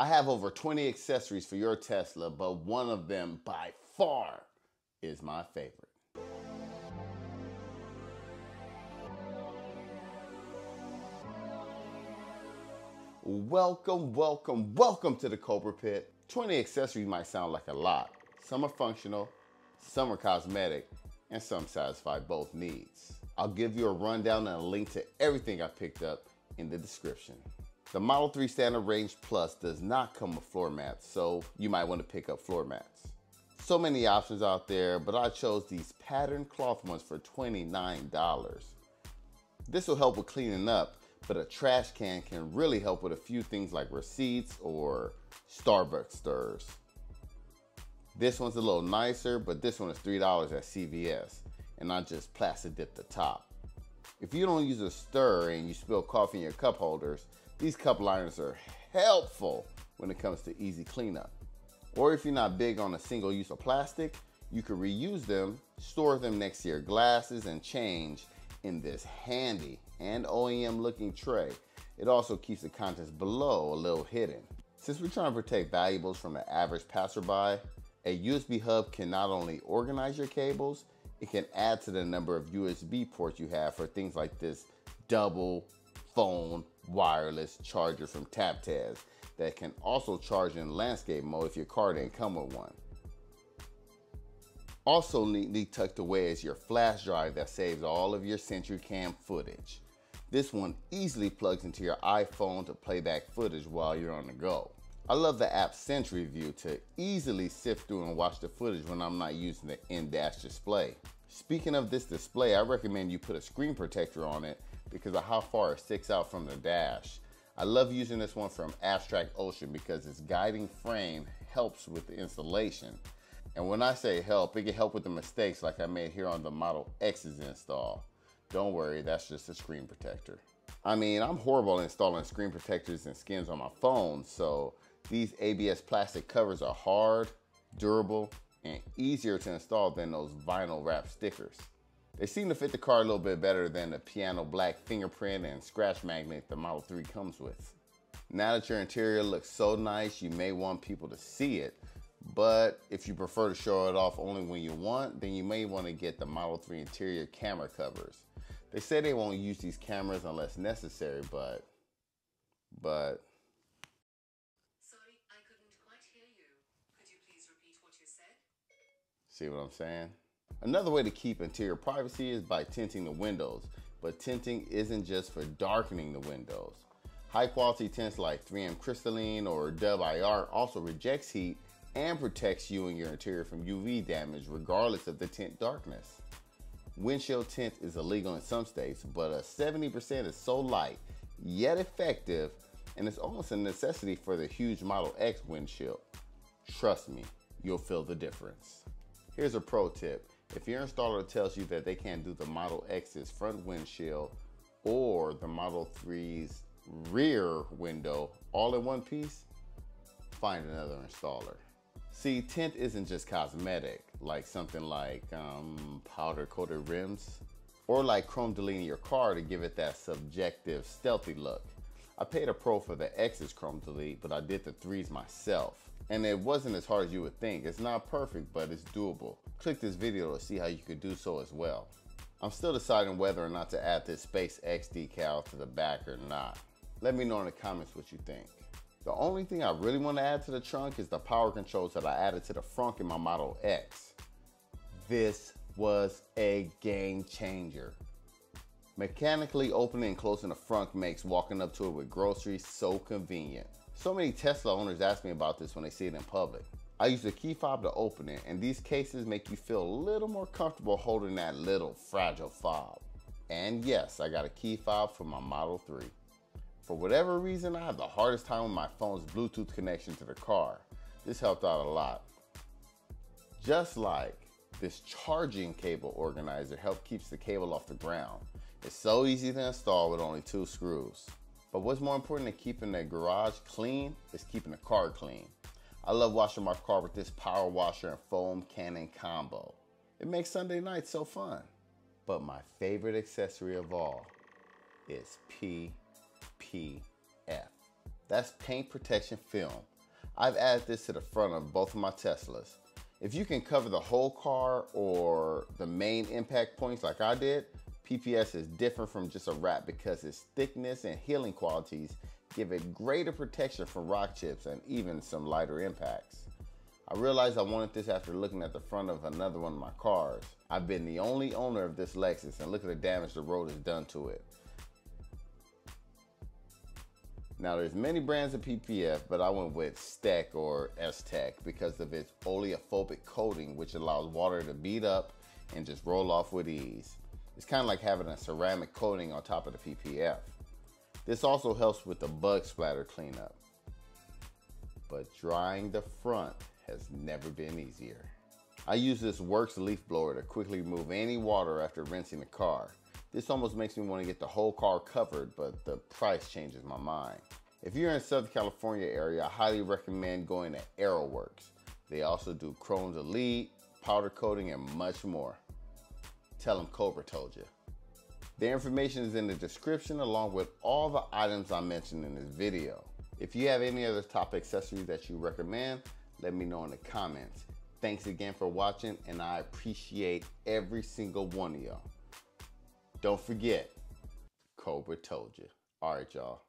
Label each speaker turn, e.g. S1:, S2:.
S1: I have over 20 accessories for your Tesla, but one of them by far is my favorite. Welcome, welcome, welcome to the Kobra Pit. 20 accessories might sound like a lot. Some are functional, some are cosmetic, and some satisfy both needs. I'll give you a rundown and a link to everything I picked up in the description. The Model 3 Standard Range Plus does not come with floor mats, so you might want to pick up floor mats. So many options out there, but I chose these patterned cloth ones for $29. This will help with cleaning up, but a trash can can really help with a few things like receipts or Starbucks stirs. This one's a little nicer, but this one is $3 at CVS, and I just plastic dip the top. If you don't use a stir and you spill coffee in your cup holders, these cup liners are helpful when it comes to easy cleanup. Or if you're not big on a single use of plastic, you can reuse them, store them next to your glasses, and change in this handy and OEM looking tray. It also keeps the contents below a little hidden. Since we're trying to protect valuables from the average passerby, a USB hub can not only organize your cables, it can add to the number of USB ports you have for things like this double phone wireless charger from TapTaz that can also charge in landscape mode if your car didn't come with one. Also neatly tucked away is your flash drive that saves all of your SentryCam footage. This one easily plugs into your iPhone to play back footage while you're on the go. I love the app SentryView to easily sift through and watch the footage when I'm not using the in-dash display. Speaking of this display, I recommend you put a screen protector on it because of how far it sticks out from the dash. I love using this one from Abstract Ocean because its guiding frame helps with the installation. And when I say help, it can help with the mistakes like I made here on the Model X's install. Don't worry, that's just a screen protector. I mean, I'm horrible at installing screen protectors and skins on my phone, so these ABS plastic covers are hard, durable, and easier to install than those vinyl wrap stickers. They seem to fit the car a little bit better than the piano black fingerprint and scratch magnet the Model 3 comes with. Now that your interior looks so nice, you may want people to see it, but if you prefer to show it off only when you want, then you may want to get the Model 3 interior camera covers. They say they won't use these cameras unless necessary, but, but, See what I'm saying? Another way to keep interior privacy is by tinting the windows, but tinting isn't just for darkening the windows. High quality tints like 3M Crystalline or Dub IR also rejects heat and protects you and your interior from UV damage regardless of the tint darkness. Windshield tint is illegal in some states, but a 70% is so light yet effective and it's almost a necessity for the huge Model X windshield. Trust me, you'll feel the difference. Here's a pro tip. If your installer tells you that they can't do the Model X's front windshield or the Model 3's rear window all in one piece, find another installer. See, tint isn't just cosmetic, like something like um, powder coated rims, or like chrome deleting your car to give it that subjective stealthy look. I paid a pro for the X's chrome delete, but I did the threes myself. And it wasn't as hard as you would think. It's not perfect, but it's doable. Click this video to see how you could do so as well. I'm still deciding whether or not to add this SpaceX decal to the back or not. Let me know in the comments what you think. The only thing I really want to add to the trunk is the power controls that I added to the front in my Model X. This was a game changer. Mechanically opening and closing the front makes walking up to it with groceries so convenient. So many Tesla owners ask me about this when they see it in public. I use the key fob to open it and these cases make you feel a little more comfortable holding that little fragile fob. And yes, I got a key fob for my Model 3. For whatever reason, I have the hardest time with my phone's Bluetooth connection to the car. This helped out a lot. Just like this charging cable organizer helps keeps the cable off the ground. It's so easy to install with only two screws. But what's more important than keeping the garage clean is keeping the car clean. I love washing my car with this power washer and foam cannon combo. It makes Sunday nights so fun. But my favorite accessory of all is PPF. That's paint protection film. I've added this to the front of both of my Teslas. If you can cover the whole car or the main impact points like I did, PPF is different from just a wrap because its thickness and healing qualities give it greater protection from rock chips and even some lighter impacts. I realized I wanted this after looking at the front of another one of my cars. I've been the only owner of this Lexus and look at the damage the road has done to it. Now there's many brands of PPF, but I went with STEK or S-Tech because of its oleophobic coating, which allows water to bead up and just roll off with ease. It's kind of like having a ceramic coating on top of the PPF. This also helps with the bug splatter cleanup. But drying the front has never been easier. I use this WORX leaf blower to quickly remove any water after rinsing the car. This almost makes me want to get the whole car covered, but the price changes my mind. If you're in the Southern California area, I highly recommend going to AeroWorks. They also do chrome delete, powder coating, and much more. Tell them Kobra told you. The information is in the description along with all the items I mentioned in this video. If you have any other top accessories that you recommend, let me know in the comments. Thanks again for watching and I appreciate every single one of y'all. Don't forget, Kobra told you. All right, y'all.